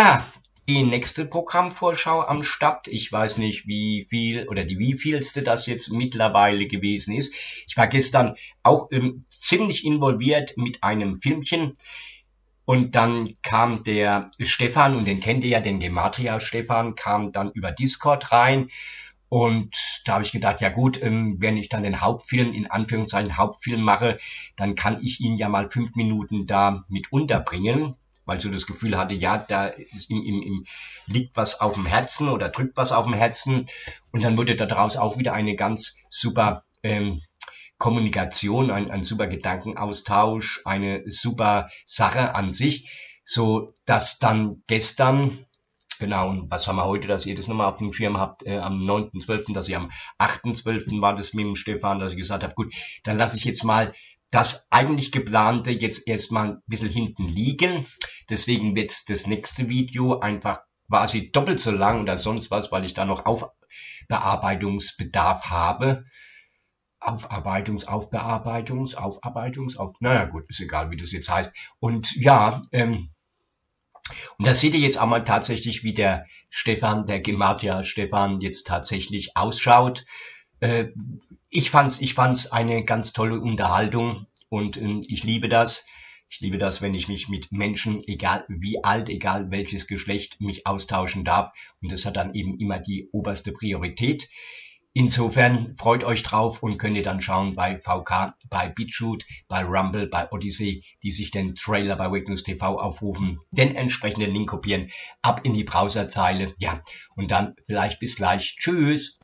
Ja, die nächste Programmvorschau am Start. Ich weiß nicht, wie viel oder die wievielste das jetzt mittlerweile gewesen ist. Ich war gestern auch ähm, ziemlich involviert mit einem Filmchen. Und dann kam der Stefan, und den kennt ihr ja, den Gematria Stefan, kam dann über Discord rein. Und da habe ich gedacht, ja gut, ähm, wenn ich dann den Hauptfilm, in Anführungszeichen Hauptfilm mache, dann kann ich ihn ja mal fünf Minuten da mit unterbringen weil so das Gefühl hatte, ja, da ist ihm, ihm, ihm liegt was auf dem Herzen oder drückt was auf dem Herzen. Und dann wurde daraus auch wieder eine ganz super ähm, Kommunikation, ein, ein super Gedankenaustausch, eine super Sache an sich, so dass dann gestern Genau, und was haben wir heute, dass ihr das nochmal auf dem Schirm habt, äh, am 9.12., dass ihr am 8.12. war das mit dem Stefan, dass ich gesagt habe, gut, dann lasse ich jetzt mal das eigentlich geplante jetzt erstmal ein bisschen hinten liegen. Deswegen wird das nächste Video einfach quasi doppelt so lang oder sonst was, weil ich da noch Aufbearbeitungsbedarf habe. Aufarbeitungs, Aufbearbeitungs, Aufarbeitungs, auf, naja gut, ist egal, wie das jetzt heißt. Und ja, ähm, und da seht ihr jetzt einmal tatsächlich, wie der Stefan, der Gematia Stefan jetzt tatsächlich ausschaut. Äh, ich fand's, ich fand's eine ganz tolle Unterhaltung und äh, ich liebe das. Ich liebe das, wenn ich mich mit Menschen, egal wie alt, egal welches Geschlecht, mich austauschen darf. Und das hat dann eben immer die oberste Priorität. Insofern freut euch drauf und könnt ihr dann schauen bei VK, bei BitChute, bei Rumble, bei Odyssey, die sich den Trailer bei Wake TV aufrufen, den entsprechenden Link kopieren, ab in die Browserzeile. Ja, und dann vielleicht bis gleich. Tschüss.